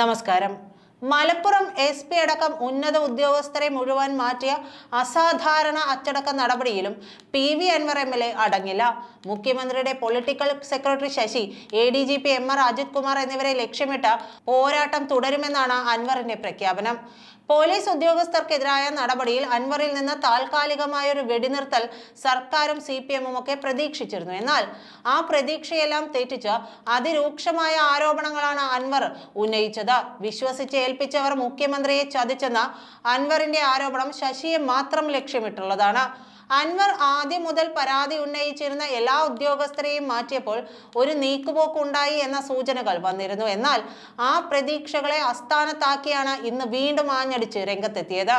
നമസ്കാരം. Malappuram S P അടക്കം ഉന്നത ഉദ്യോഗസ്ഥരെ മുഴുവൻ മാറ്റിയ അസാധാരണ അച്ചടക്ക നടപടിയിലും P V Anvar M L A അടങ്ങില്ല. മുഖ്യമന്ത്രിയുടെ political secretary Sasi A D G P M R Ajith Kumar എന്നിവരെ ലക്ഷ്യമിട്ട പോരാട്ടം തുടരുമെന്നാണ് അൻവറിന്റെ പ്രഖ്യാപനം. പോലീസ് ഉദ്യോഗസ്ഥർക്കെതിരായ നടപടിയിൽ അൻവറിൽ നിന്ന് താൽക്കാലികമായ ഒരു വെടിനിർത്തൽ സർക്കാരും സി പി എമ്മും ഒക്കെ പ്രതീക്ഷിച്ചിരുന്നു. എന്നാൽ ആ പ്രതീക്ഷയെല്ലാം തെറ്റിച്ച് അതിരൂക്ഷമായ ആരോപണങ്ങളാണ് അൻവർ ഉന്നയിച്ചത്. വിശ്വസിച്ച് ഏൽപ്പിച്ചവർ മുഖ്യമന്ത്രിയെ ചതിച്ചെന്ന അൻവറിന്റെ ആരോപണം ശശിയെ മാത്രം ലക്ഷ്യമിട്ടുള്ളതാണ്. അൻവർ ആദ്യം മുതൽ പരാതി ഉന്നയിച്ചിരുന്ന എല്ലാ ഉദ്യോഗസ്ഥരെയും മാറ്റിയപ്പോൾ ഒരു നീക്കുപോക്കുണ്ടായി എന്ന സൂചനകൾ വന്നിരുന്നു. എന്നാൽ ആ പ്രതീക്ഷകളെ അസ്ഥാനത്താക്കിയാണ് ഇന്ന് വീണ്ടും ആഞ്ഞടിച്ച് രംഗത്തെത്തിയത്.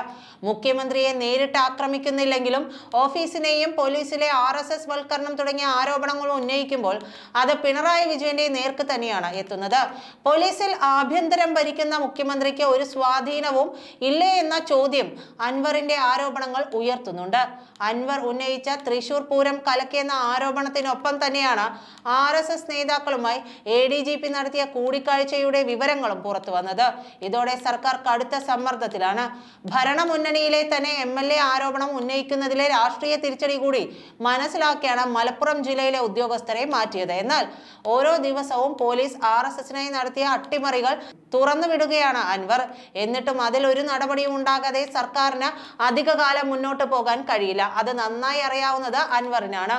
മുഖ്യമന്ത്രിയെ നേരിട്ട് ആക്രമിക്കുന്നില്ലെങ്കിലും ഓഫീസിനെയും പോലീസിലെ ആർ എസ് എസ് വൽക്കരണം തുടങ്ങിയ ആരോപണങ്ങൾ ഉന്നയിക്കുമ്പോൾ അത് പിണറായി വിജയന്റെ നേർക്ക് തന്നെയാണ് എത്തുന്നത്. പോലീസിൽ ആഭ്യന്തരം ഭരിക്കുന്ന മുഖ്യമന്ത്രിക്ക് ഒരു സ്വാധീനവും ഇല്ലേ എന്ന ചോദ്യം അൻവറിന്റെ ആരോപണങ്ങൾ ഉയർത്തുന്നുണ്ട്. അൻവർ ഉന്നയിച്ച തൃശൂർ പൂരം കലക്കിയെന്ന ആരോപണത്തിനൊപ്പം തന്നെയാണ് ആർ എസ് എസ് നേതാക്കളുമായി എ ഡി ജി പി നടത്തിയ കൂടിക്കാഴ്ചയുടെ വിവരങ്ങളും പുറത്തു വന്നത്. ഇതോടെ സർക്കാർ കടുത്ത സമ്മർദ്ദത്തിലാണ്. ഭരണമുന്നണിയിലെ തന്നെ എം എൽ എ ആരോപണം ഉന്നയിക്കുന്നതിലെ രാഷ്ട്രീയ തിരിച്ചടി കൂടി മനസ്സിലാക്കിയാണ് മലപ്പുറം ജില്ലയിലെ ഉദ്യോഗസ്ഥരെ മാറ്റിയത്. എന്നാൽ ഓരോ ദിവസവും പോലീസ് ആർ എസ് എസിനായി നടത്തിയ അട്ടിമറികൾ തുറന്നുവിടുകയാണ് അൻവർ. എന്നിട്ടും അതിൽ ഒരു നടപടിയും ഉണ്ടാകാതെ സർക്കാരിന് അധികകാലം മുന്നോട്ട് പോകാൻ കഴിയില്ല. അത് നന്നായി അറിയാവുന്നത് അൻവറിനാണ്.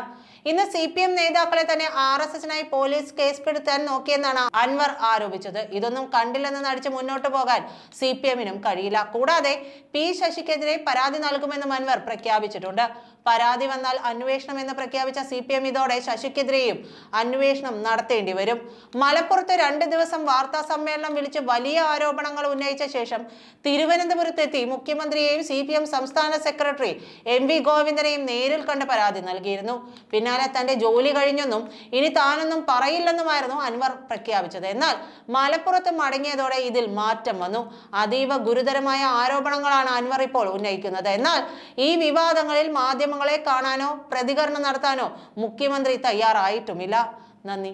ഇന്ന് സി പി എം നേതാക്കളെ തന്നെ ആർ എസ് എസിനായി പോലീസ് കേസെടുത്താൻ നോക്കിയെന്നാണ് അൻവർ ആരോപിച്ചത്. ഇതൊന്നും കണ്ടില്ലെന്ന് നടിച്ച് മുന്നോട്ട് പോകാൻ സി പി എമ്മിനും കഴിയില്ല. കൂടാതെ പി ശശിക്കെതിരെ പരാതി നൽകുമെന്നും അൻവർ പ്രഖ്യാപിച്ചിട്ടുണ്ട്. പരാതി വന്നാൽ അന്വേഷണം എന്ന് പ്രഖ്യാപിച്ച സി പി എം ഇതോടെ ശശിക്കെതിരെയും അന്വേഷണം നടത്തേണ്ടി വരും. മലപ്പുറത്ത് രണ്ട് ദിവസം വാർത്താ സമ്മേളനം വിളിച്ച് വലിയ ആരോപണങ്ങൾ ഉന്നയിച്ച ശേഷം തിരുവനന്തപുരത്തെത്തി മുഖ്യമന്ത്രിയെയും സി പി എം സംസ്ഥാന സെക്രട്ടറി എം വി ഗോവിന്ദനെയും നേരിൽ കണ്ട് പരാതി നൽകിയിരുന്നു. പിന്നാലെ തന്റെ ജോലി കഴിഞ്ഞെന്നും ഇനി താനൊന്നും പറയില്ലെന്നുമായിരുന്നു അൻവർ പ്രഖ്യാപിച്ചത്. എന്നാൽ മലപ്പുറത്ത് മടങ്ങിയതോടെ ഇതിൽ മാറ്റം വന്നു. അതീവ ഗുരുതരമായ ആരോപണങ്ങളാണ് അൻവർ ഇപ്പോൾ ഉന്നയിക്കുന്നത്. എന്നാൽ ഈ വിവാദങ്ങളിൽ മാധ്യമങ്ങളെ കാണാനോ പ്രതികരണം നടത്താനോ മുഖ്യമന്ത്രി തയ്യാറായിട്ടുമില്ല. നന്ദി.